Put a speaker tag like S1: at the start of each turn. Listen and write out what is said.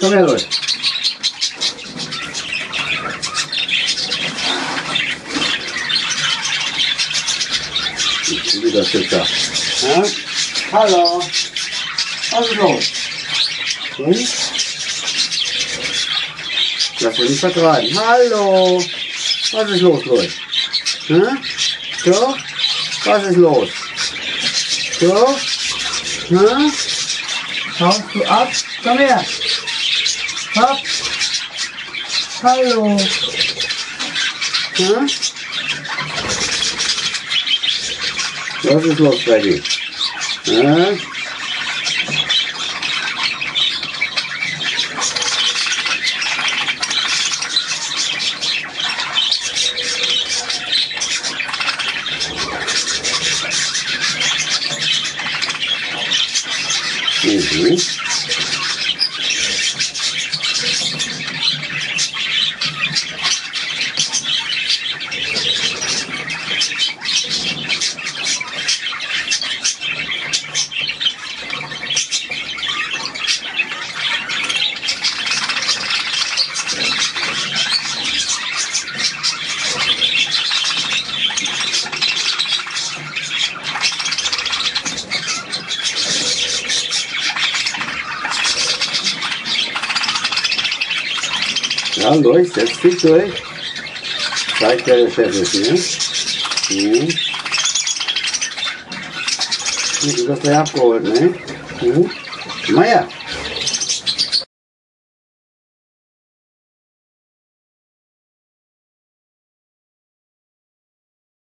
S1: Komm her, Leute. Wie das jetzt da? Ja? Hallo. Was ist los? Hm? Lass dich nicht vertreiben. Hallo. Was ist los, Leute? Hm? So? Was ist los? So? Hm? Haust du ab? Komm her. Hopp. Hallo. Hm? Was ist los bei dir? Hm? Mhm. Ja, durch, setz dich durch. Zeig, wer der Chef ist hier. Mhm. Du hast gleich